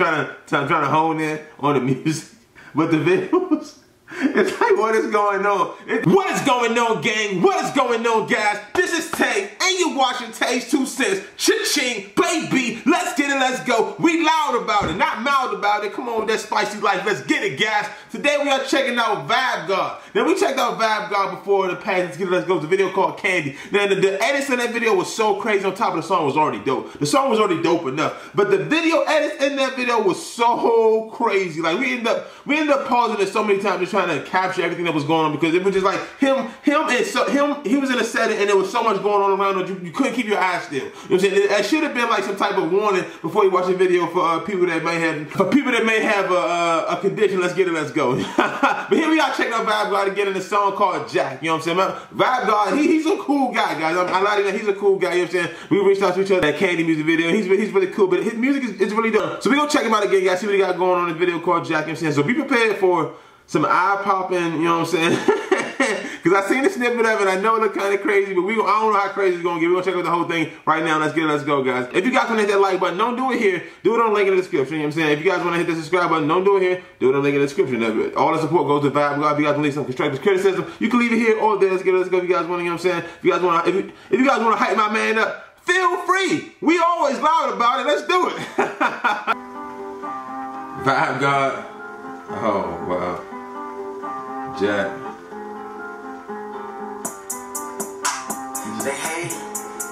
trying to trying to hone in on the music, but the videos. It's like, what is going on? It, what is going on, gang? What is going on, guys? This is Tay, and you're watching Tay's Two Cents. Cha-ching, baby, let's get it, let's go. We loud about it, not mild about it. Come on, that spicy life, let's get it, guys. Today we are checking out Vibe God. Now, we checked out Vibe God before the past, let's get it, let's go. The video called Candy. Now, the, the edits in that video was so crazy on top of the song was already dope. The song was already dope enough, but the video edits in that video was so crazy. Like, we ended up, we ended up pausing it so many times just trying to capture everything that was going on because it was just like him, him, and so him. He was in a setting and there was so much going on around him. You, you couldn't keep your eyes still. You know what I'm saying? It, it should have been like some type of warning before you watch the video for uh, people that may have for people that may have a, a, a condition. Let's get it. Let's go. but here we are checking out Vibe God again in a song called Jack. You know what I'm saying? Vibe God, he, he's a cool guy, guys. I'm, I like He's a cool guy. You know what I'm saying? We reached out to each other that Candy music video. He's he's really cool, but his music is, is really dope. So we gonna check him out again, guys. See what he got going on in the video called Jack. You know what I'm saying? So be prepared for some eye popping, you know what I'm saying? Because I seen the snippet of it, and I know it look kind of crazy, but we I don't know how crazy it's going to get. We're going to check out the whole thing right now. Let's get it, let's go, guys. If you guys want to hit that like button, don't do it here. Do it on the link in the description, you know what I'm saying? If you guys want to hit the subscribe button, don't do it here. Do it on the link in the description. All the support goes to Vibe God. If you guys want to leave some constructive criticism, you can leave it here or there. Let's get it, let's go. If you guys want to, you know what I'm saying? If you guys want to, if you, if you guys want to hype my man up, feel free. We always loud about it. Let's do it. Vibe God. Oh, wow. Jack. They hate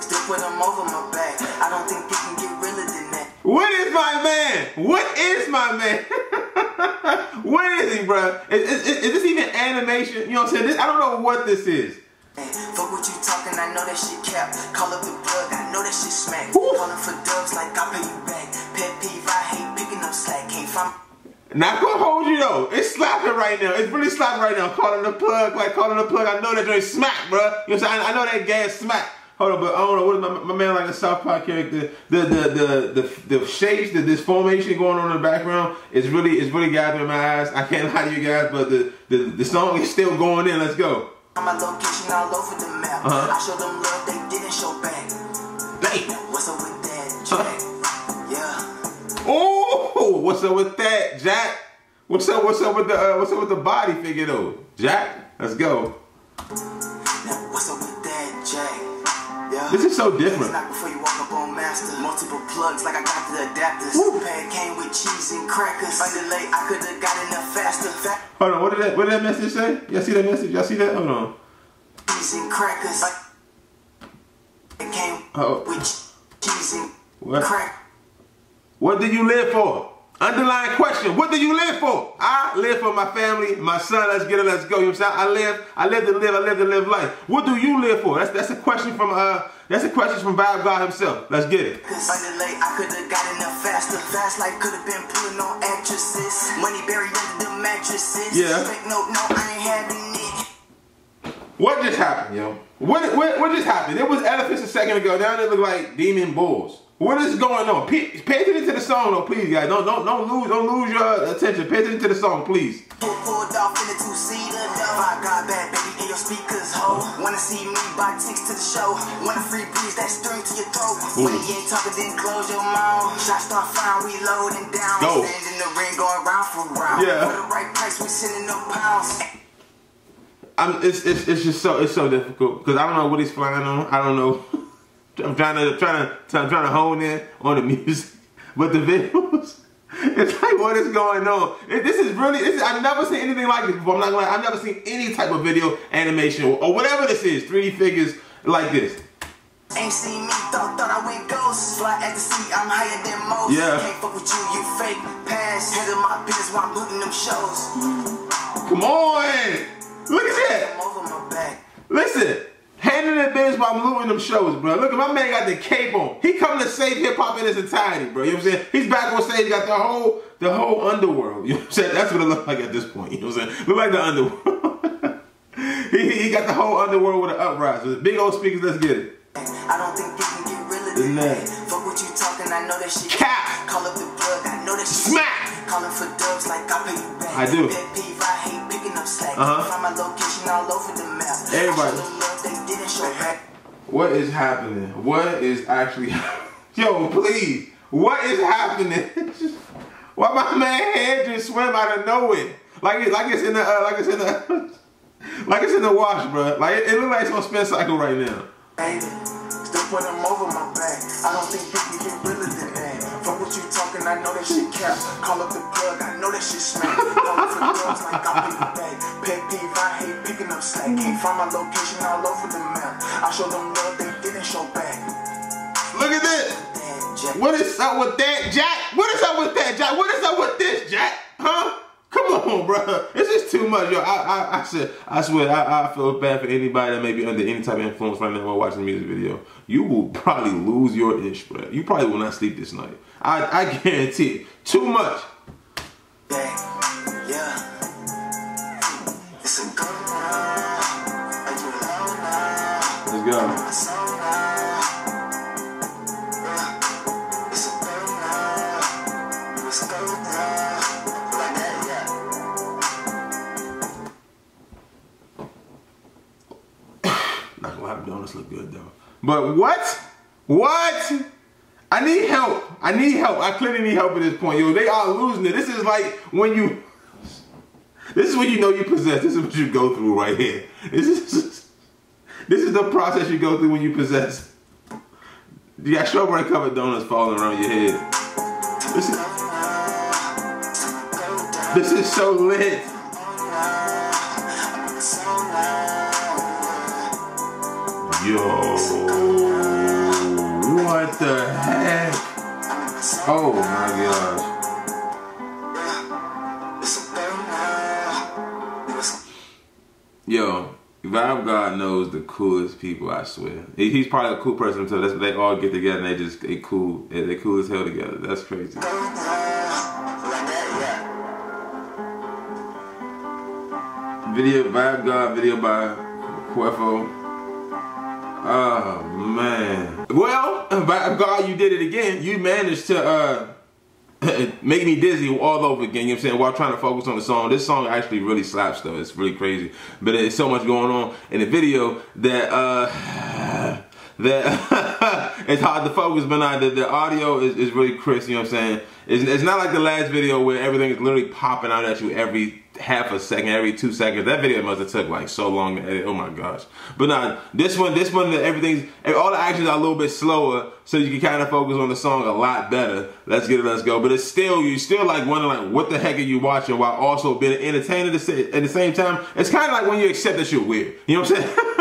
Still put them over my back. I don't think they can get realer than that. What is my man? What is my man? what is he, bro? Is, is, is, this even animation? You know what I'm saying? This, I don't know what this is. Fuck what you talking, I know that shit cap. Call up the plug, I know that shit smack. Calling for dubs like I pay you back. Pet peeve, I hate picking up slack. Can't find not gonna hold you though. It's slapping right now. It's really slapping right now. Calling the plug, like calling the plug. I know that joint smack, bro. You know what I'm saying? I, know that gas smack. Hold on, but I don't know what is my, my man like a South Park character. The the the the the shapes, the this formation going on in the background is really is really gathering my eyes. I can't lie to you guys, but the the, the song is still going in. Let's go. My location all over the map. Uh -huh. I showed them love, they didn't show back. Damn. What's up with what's up with that, Jack? What's up? What's up with the uh, What's up with the body figure though, Jack? Let's go. What's up with that, Jack? Yeah. This is so different. Not before you walk up on master. Multiple plugs like I got the adapters. Woo. Pad came with cheese and crackers. Underlay, I could have got enough faster. Hold on, what did that what did that message say? Y'all see that message? Y'all see that? Hold on. Cheese and crackers. It came oh. with cheese and what? crack. What do you live for? Underlying question, what do you live for? I live for my family, my son, let's get it, let's go. You know what I'm saying? I live, I live to live, I live to live life. What do you live for? That's that's a question from uh that's a question from Vibe God himself. Let's get it. Underlay, I could have got enough faster. Fast life could have been pulling on actresses. Money buried under the mattresses. Yeah. No, no, I ain't having it. What just happened, yo? What, what, what just happened? It was elephants a second ago. Now they look like demon bulls. What is going on? Pay, pay, attention to the song, though, please, guys. Don't don't don't lose don't lose your attention. Pay attention to the song, please. Pulled off in the two seater, I got bad baby in your speakers, ho. Wanna see me buy tickets to the show? Wanna free breeze that string to your throat? When you ain't talking, then close your mouth. Shots start firing, we loading down. Go. Stand in the ring, going round for round. Yeah. For the right price, we sending up pounds. I'm, it's, it's, it's just so it's so difficult because I don't know what he's flying on. I don't know. I'm trying to trying to I'm trying to hone in on the music, but the videos. It's like what is going on? It, this is really. This is, I've never seen anything like this before. I'm not gonna. I've never seen any type of video animation or, or whatever this is, 3D figures like this. Ain't seen me, thought, thought I went ghost. Fly at the sea, I'm higher than most. Yeah. Can't fuck with you, you fake. Pass, of my business while I'm booting them shows. Come on, look at that. Over my back. Listen. Handing the biz while I'm looting them shows, bro. Look, at my man got the cape on. He coming to save hip hop in its entirety, bro. You know what I'm saying? He's back on stage, got the whole the whole underworld. You know what I'm saying? That's what it looked like at this point. You know what I'm saying? Look like the underworld. he, he got the whole underworld with an uprise. With big old speakers, let's get it. I don't think you can get realer than that. Fuck what you talking, I know that shit. Cap. Call up the plug, I know that shit. Smack. Calling for dubs like I pay you back. I do. Pet peeve, I hate picking up slack. Uh-huh. Find my location all over the map. Everybody. What is happening? What is actually Yo, please. What is happening? Why my man head just swim out of nowhere? Like it, like it's in the, uh, like it's in the, like it's in the wash, bro. Like it, it looks like it's on spin cycle right now. Baby, still put them over my back. I don't think you can get realer than that. Fuck what you talking, I know that shit cap. Call up the plug, I know that shit smack. Call up the girls like I pay you back. Pet peeve, I hate picking up slack. Can't find my location all over the map. I showed them love, they didn't show back. Look at this. What is up with that, Jack? What is up with that, Jack? What is up with this, Jack? Huh? Come on, bro. This is too much, yo. I, I, I said, I swear, I, I feel bad for anybody that may be under any type of influence right now while watching the music video. You will probably lose your ish, bro. You probably will not sleep this night. I, I guarantee it. Too much. Yeah, yeah. Not donuts look good though. But what? What? I need help. I need help. I clearly need help at this point, yo. They are losing it. This is like when you. This is when you know you possess. This is what you go through right here. This is. This is the process you go through when you possess. You got strawberry covered donuts falling around your head. This is. This is so lit. Yo, what the heck? Oh my gosh. Yo, Vibe God knows the coolest people, I swear. He's probably a cool person too. That's they all get together and they just they cool. They cool as hell together. That's crazy. Video Vibe God video by Cuervo. Oh man. Well, Vibe God, you did it again. You managed to uh make me dizzy all over again, you know what I'm saying, while trying to focus on the song. This song actually really slaps though. It's really crazy. But there's so much going on in the video that uh that it's hard to focus, but not the, the audio is, is really crisp, you know what I'm saying? It's, it's not like the last video where everything is literally popping out at you every half a second, every two seconds. That video must have took like so long to edit. Oh my gosh. But now this one, this one, everything's all the actions are a little bit slower, so you can kind of focus on the song a lot better. Let's get it, let's go. But it's still you still like wondering like what the heck are you watching while also being entertained at the, at the same time. It's kind of like when you accept that you're weird. You know what I'm saying?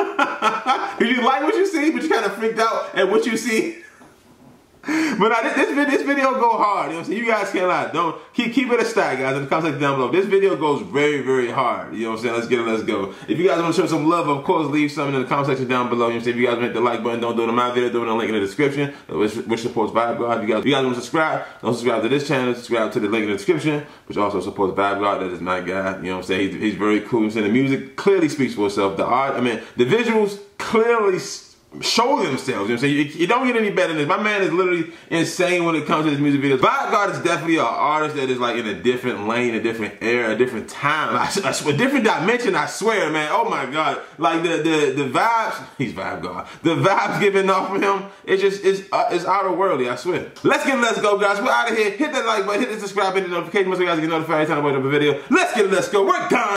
You like what you see, but you kind of freaked out at what you see. But uh, this, this, vid- this video go hard. You know what I'm saying? You guys can't lie. Don't keep keep it a stack, guys. In the comment section down below. This video goes very very hard. You know what I'm saying? Let's get it. Let's go. If you guys want to show some love, of course, leave something in the comment section down below. You know what I'm saying? If you guys want to hit the like button, don't do it on my video. Do it on the link in the description, which, which supports Vibe God. If you guys, if you guys want to subscribe, don't subscribe to this channel. Subscribe to the link in the description, which also supports Vibe God. That is my guy. You know what I'm saying? He's, he's very cool. You know I'm saying? The music clearly speaks for itself. The art, I mean, the visuals clearly show themselves. You know what I'm saying? You, you don't get any better than this. My man is literally insane when it comes to his music videos. Vibe God is definitely an artist that is like in a different lane, a different era, a different time, I, swear, a different dimension. I swear, man. Oh my God! Like the the the vibes, he's Vibe God. The vibes giving off from him, it's just it's uh, it's out of worldly. I swear. Let's get let's go, guys. We're out of here. Hit that like button, hit the subscribe, button. the notification bell so you guys get notified every time I put up a video. Let's get let's go. We're gone.